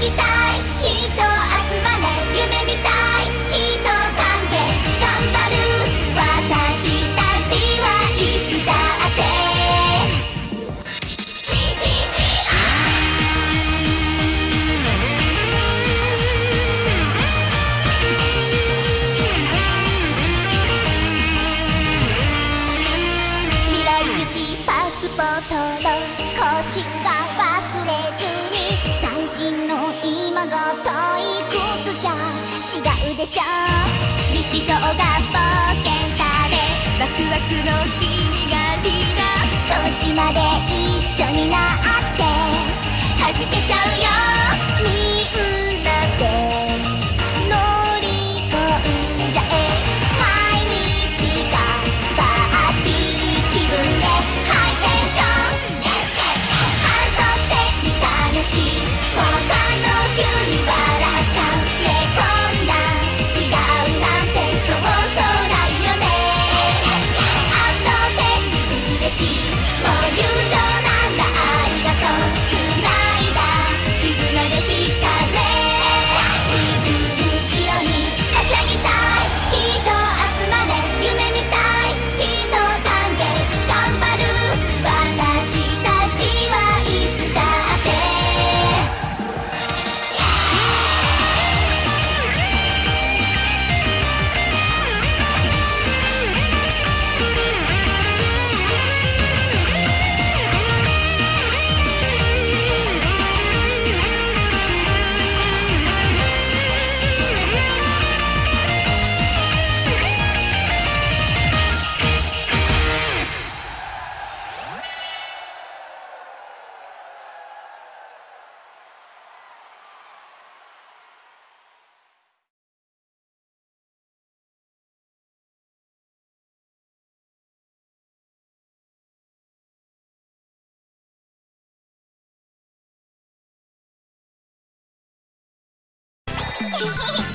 ひとあつまれ夢みたい人ん」がんばるわたちはいつだって未い行きパスポートの想。Hehehehe